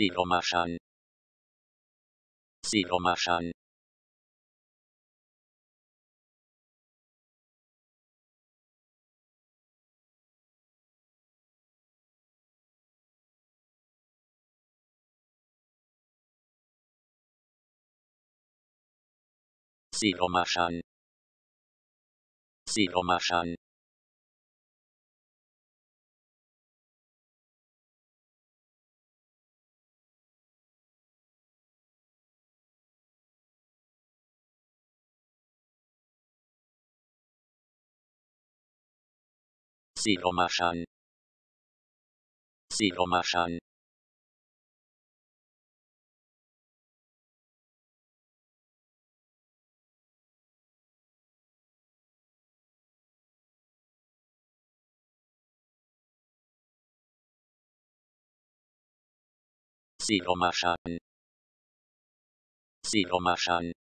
Sziromasan. Sziromasan. Sziromasan. Sziromasan. Siromaschall. Siromaschall. Siromaschall. Siromaschall.